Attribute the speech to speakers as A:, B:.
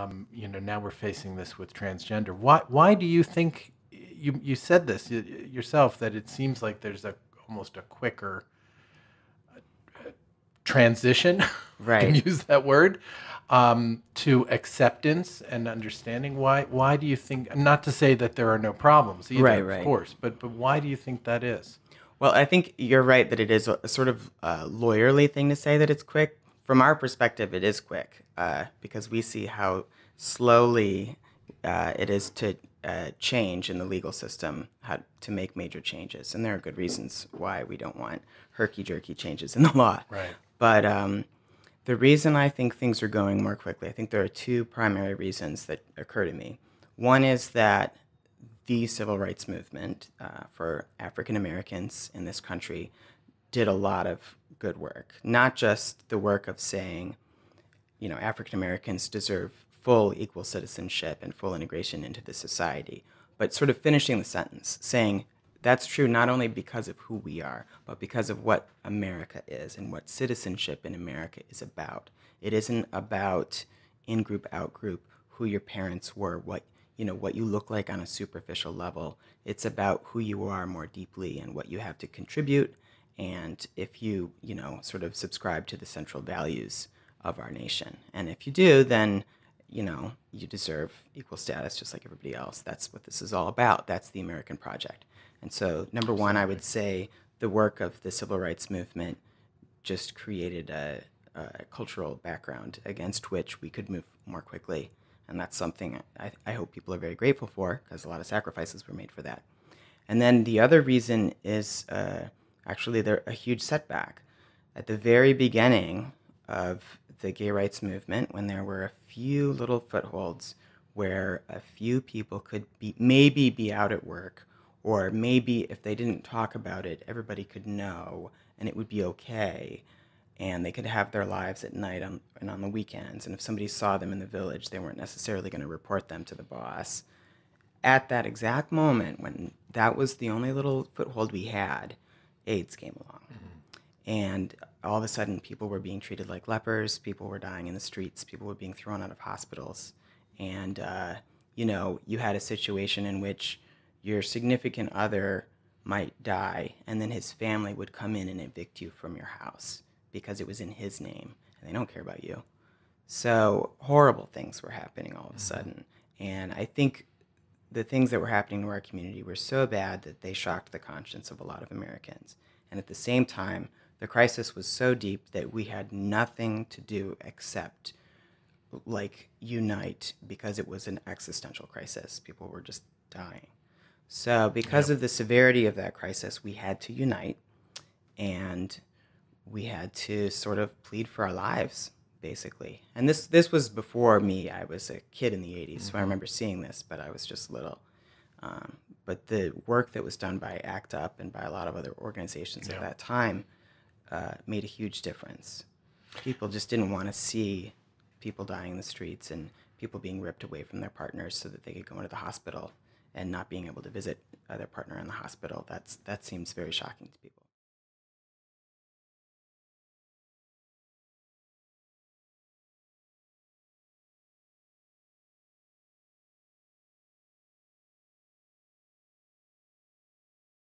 A: um, you know, now we're facing this with transgender. Why, why do you think you, you said this yourself that it seems like there's a almost a quicker uh, transition,
B: Right.
A: can use that word, um, to acceptance and understanding. Why, why do you think, not to say that there are no problems either,
B: Right,
A: of course, but, but why do you think that is?
B: Well, I think you're right that it is a, a sort of uh, lawyerly thing to say that it's quick. From our perspective, it is quick uh, because we see how slowly uh, it is to uh, change in the legal system, how to make major changes. And there are good reasons why we don't want herky jerky changes in the law.
A: Right.
B: But um, the reason I think things are going more quickly, I think there are two primary reasons that occur to me. One is that the civil rights movement uh, for African Americans in this country did a lot of good work, not just the work of saying, you know, African Americans deserve full equal citizenship and full integration into the society, but sort of finishing the sentence, saying that's true not only because of who we are, but because of what America is and what citizenship in America is about. It isn't about in group, out group, who your parents were, what you know, what you look like on a superficial level. It's about who you are more deeply and what you have to contribute. And if you, you know, sort of subscribe to the central values of our nation. And if you do, then, you know, you deserve equal status just like everybody else. That's what this is all about. That's the American project. And so, number one, I would say the work of the civil rights movement just created a, a cultural background against which we could move more quickly. And that's something I, I hope people are very grateful for because a lot of sacrifices were made for that. And then the other reason is uh, actually they're a huge setback. At the very beginning of the gay rights movement, when there were a few little footholds where a few people could be maybe be out at work, or maybe if they didn't talk about it, everybody could know and it would be okay and they could have their lives at night on, and on the weekends. And if somebody saw them in the village, they weren't necessarily going to report them to the boss. At that exact moment, when that was the only little foothold we had, AIDS came along. And all of a sudden, people were being treated like lepers, people were dying in the streets, people were being thrown out of hospitals. And, uh, you know, you had a situation in which your significant other might die, and then his family would come in and evict you from your house because it was in his name, and they don't care about you. So horrible things were happening all of a sudden. And I think the things that were happening to our community were so bad that they shocked the conscience of a lot of Americans. And at the same time, the crisis was so deep that we had nothing to do except like unite because it was an existential crisis. People were just dying. So, because of the severity of that crisis, we had to unite and we had to sort of plead for our lives basically. And this this was before me. I was a kid in the 80s so i remember seeing this but i was just little. Um, but the work that was done by ACT UP and by a lot of other organizations at that time uh, made a huge difference. People just didn't want to see people dying in the streets and people being ripped away from their partners so that they could go into the hospital and not being able to visit uh, their partner in the hospital. That's that seems very shocking to people